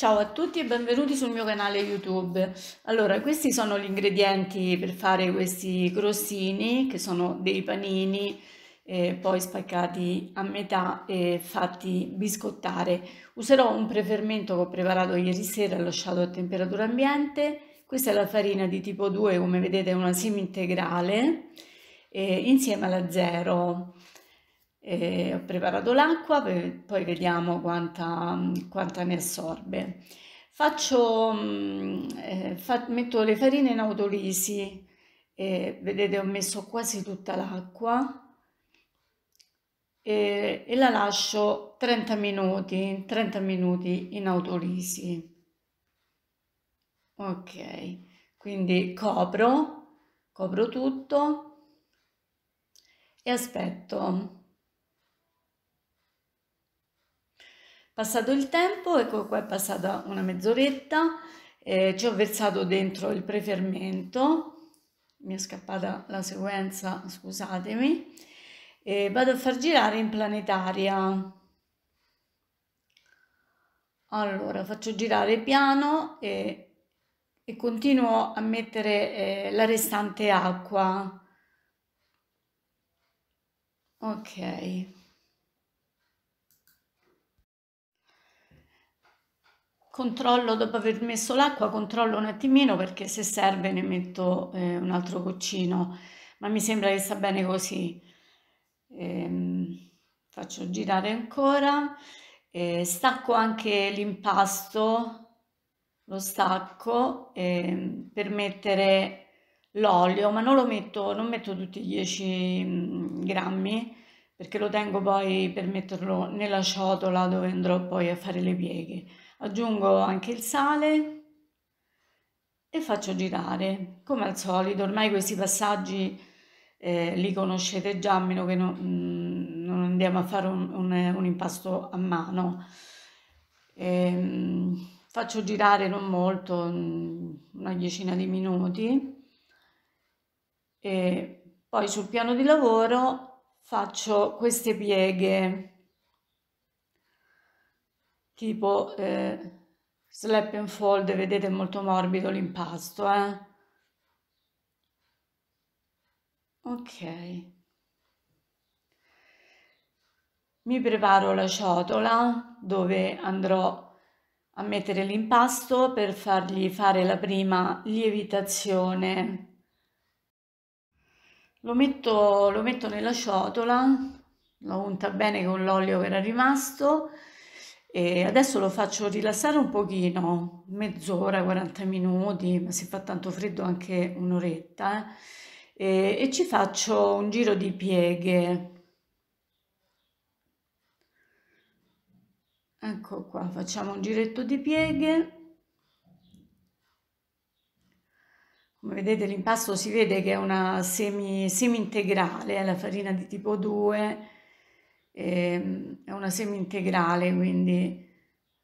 Ciao a tutti e benvenuti sul mio canale YouTube. Allora, questi sono gli ingredienti per fare questi crostini, che sono dei panini eh, poi spaccati a metà e fatti biscottare. Userò un prefermento che ho preparato ieri sera e lasciato a temperatura ambiente. Questa è la farina di tipo 2, come vedete è una semi integrale, eh, insieme alla zero. Eh, ho preparato l'acqua, poi vediamo quanta, quanta ne assorbe. Faccio, mm, eh, fa, metto le farine in autolisi, eh, vedete ho messo quasi tutta l'acqua e, e la lascio 30 minuti, 30 minuti in autolisi. Ok, quindi copro, copro tutto e aspetto. Passato il tempo, ecco qua è passata una mezz'oretta, eh, ci ho versato dentro il prefermento, mi è scappata la sequenza, scusatemi, e vado a far girare in planetaria. Allora, faccio girare piano e, e continuo a mettere eh, la restante acqua. Ok. Controllo dopo aver messo l'acqua, controllo un attimino perché se serve ne metto eh, un altro goccino, ma mi sembra che sta bene così. Ehm, faccio girare ancora, eh, stacco anche l'impasto, lo stacco eh, per mettere l'olio, ma non lo metto, non metto tutti i 10 mm, grammi perché lo tengo poi per metterlo nella ciotola dove andrò poi a fare le pieghe aggiungo anche il sale e faccio girare. Come al solito ormai questi passaggi eh, li conoscete già a meno che no, mm, non andiamo a fare un, un, un impasto a mano. E, faccio girare non molto una decina di minuti. E poi sul piano di lavoro faccio queste pieghe tipo eh, slap and fold, vedete è molto morbido l'impasto, eh? Ok. Mi preparo la ciotola dove andrò a mettere l'impasto per fargli fare la prima lievitazione. Lo metto, lo metto nella ciotola, lo unta bene con l'olio che era rimasto e adesso lo faccio rilassare un pochino, mezz'ora, 40 minuti, ma se fa tanto freddo anche un'oretta, eh? e, e ci faccio un giro di pieghe. Ecco qua, facciamo un giretto di pieghe. Come vedete l'impasto si vede che è una semi, semi integrale, è la farina di tipo 2 eh, è una semi integrale, quindi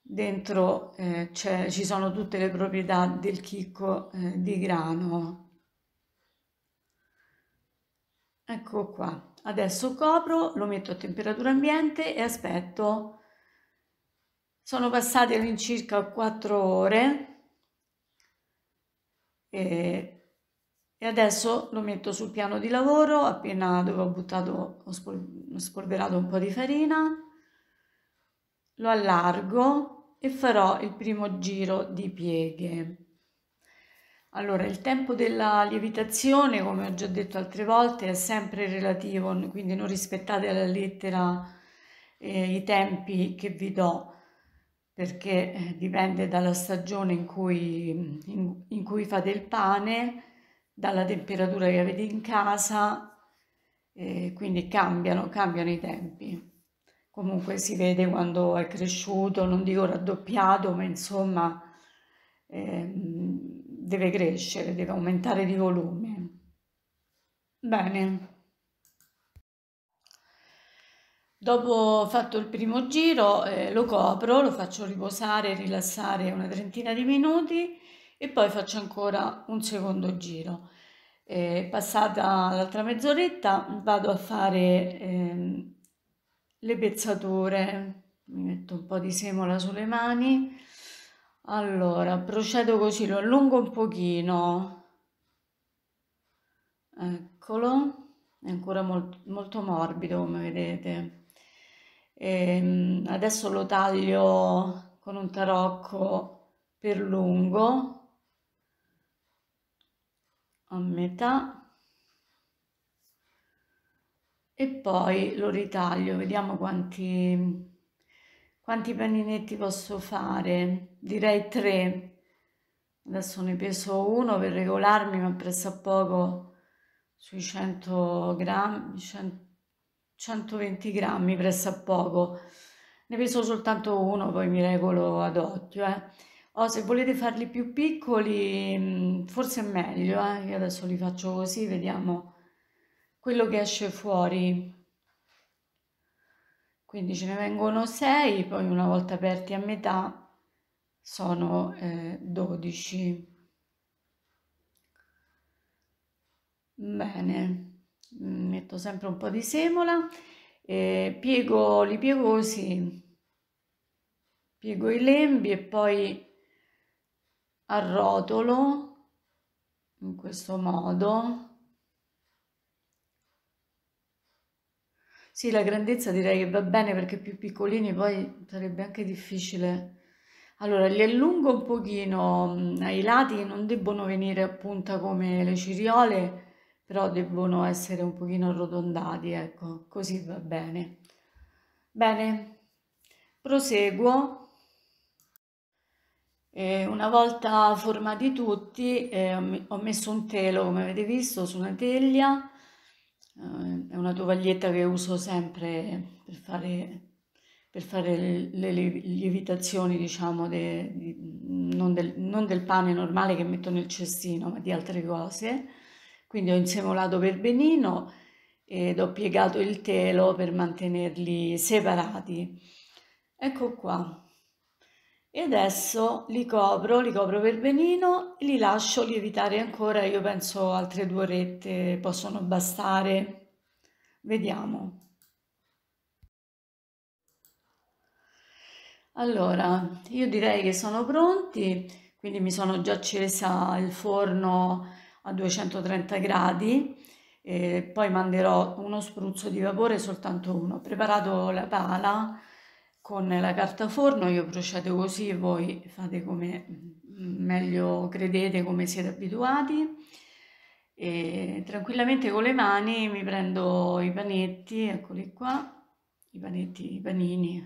dentro eh, ci sono tutte le proprietà del chicco eh, di grano. Ecco qua. Adesso copro, lo metto a temperatura ambiente e aspetto. Sono passate all'incirca 4 ore e e adesso lo metto sul piano di lavoro appena dove ho buttato, ho, spol ho spolverato un po' di farina, lo allargo e farò il primo giro di pieghe. Allora, il tempo della lievitazione, come ho già detto altre volte, è sempre relativo, quindi non rispettate alla lettera eh, i tempi che vi do, perché eh, dipende dalla stagione in cui, in, in cui fate il pane, dalla temperatura che avete in casa, eh, quindi cambiano, cambiano i tempi. Comunque si vede quando è cresciuto, non dico raddoppiato, ma insomma eh, deve crescere, deve aumentare di volume. Bene. Dopo fatto il primo giro eh, lo copro, lo faccio riposare, rilassare una trentina di minuti e poi faccio ancora un secondo giro. Eh, passata l'altra mezz'oretta vado a fare eh, le pezzature, mi metto un po' di semola sulle mani, Allora, procedo così, lo allungo un pochino. Eccolo, è ancora molto, molto morbido come vedete. E ehm, adesso lo taglio con un tarocco per lungo a metà e poi lo ritaglio, vediamo quanti, quanti paninetti posso fare, direi tre. Adesso ne peso uno per regolarmi, ma poco sui 100 grammi, 120 grammi poco. Ne peso soltanto uno, poi mi regolo ad occhio. Eh. O se volete farli più piccoli, forse è meglio. Eh. Io adesso li faccio così, vediamo quello che esce fuori. Quindi ce ne vengono 6, poi una volta aperti a metà sono eh, 12. Bene, metto sempre un po' di semola e piego, li piego così. Piego i lembi e poi arrotolo in questo modo Sì, la grandezza direi che va bene perché più piccolini poi sarebbe anche difficile. Allora, li allungo un pochino mm, ai lati, non debbono venire a punta come le ciriole, però debbono essere un pochino arrotondati, ecco, così va bene. Bene, proseguo. E una volta formati tutti, eh, ho messo un telo, come avete visto, su una teglia eh, è una tovaglietta che uso sempre per fare, per fare le, le lievitazioni, diciamo, de, di, non, del, non del pane normale che metto nel cestino, ma di altre cose. Quindi ho insemolato per benino ed ho piegato il telo per mantenerli separati. Ecco qua. E adesso li copro, li copro per benino li lascio lievitare ancora, io penso altre due orette possono bastare. Vediamo. Allora, io direi che sono pronti, quindi mi sono già accesa il forno a 230 gradi e poi manderò uno spruzzo di vapore, soltanto uno. Ho preparato la pala con la carta forno io procedo così, voi fate come meglio credete, come siete abituati. E tranquillamente con le mani mi prendo i panetti, eccoli qua, i panetti, i panini,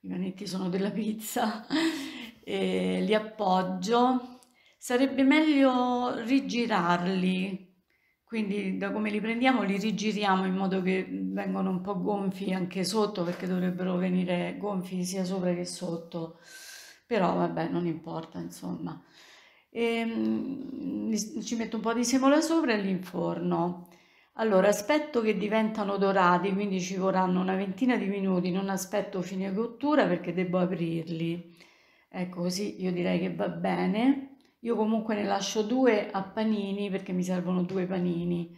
i panetti sono della pizza, e li appoggio. Sarebbe meglio rigirarli quindi da come li prendiamo li rigiriamo in modo che vengono un po' gonfi anche sotto perché dovrebbero venire gonfi sia sopra che sotto, però vabbè non importa insomma. E, ehm, ci metto un po' di semola sopra e li inforno. Allora aspetto che diventano dorati, quindi ci vorranno una ventina di minuti, non aspetto fine cottura perché devo aprirli. Ecco così io direi che va bene. Io comunque ne lascio due a panini perché mi servono due panini.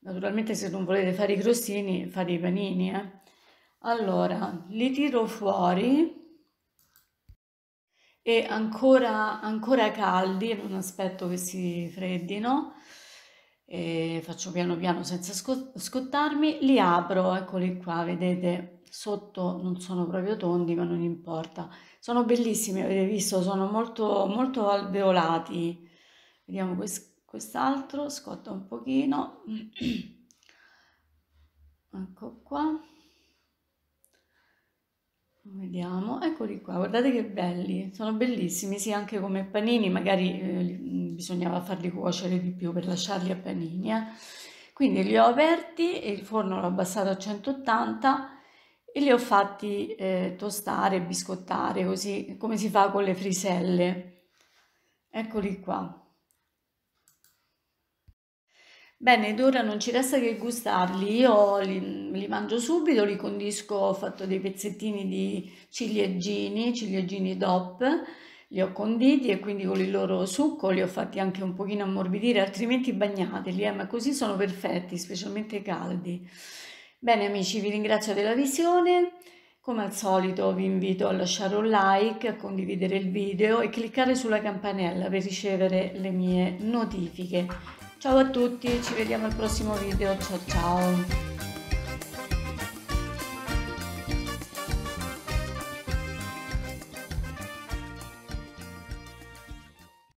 Naturalmente se non volete fare i crostini fate i panini. Eh. Allora, li tiro fuori e ancora, ancora caldi, non aspetto che si freddino. E faccio piano piano senza scottarmi, li apro, eccoli qua, vedete, sotto non sono proprio tondi ma non importa sono bellissimi, avete visto, sono molto, molto alveolati. Vediamo quest, quest'altro, scotta un pochino. ecco qua. Vediamo, eccoli qua, guardate che belli, sono bellissimi, sì, anche come panini, magari eh, bisognava farli cuocere di più per lasciarli a panini. Eh. Quindi li ho aperti e il forno l'ho abbassato a 180 e li ho fatti eh, tostare, biscottare, così come si fa con le friselle. Eccoli qua. Bene, ed ora non ci resta che gustarli. Io li, li, mangio subito, li condisco, ho fatto dei pezzettini di ciliegini, ciliegini DOP, li ho conditi e quindi con il loro succo li ho fatti anche un pochino ammorbidire, altrimenti bagnateli, eh, ma così sono perfetti, specialmente caldi. Bene amici, vi ringrazio della visione. Come al solito vi invito a lasciare un like, a condividere il video e cliccare sulla campanella per ricevere le mie notifiche. Ciao a tutti, ci vediamo al prossimo video, ciao ciao!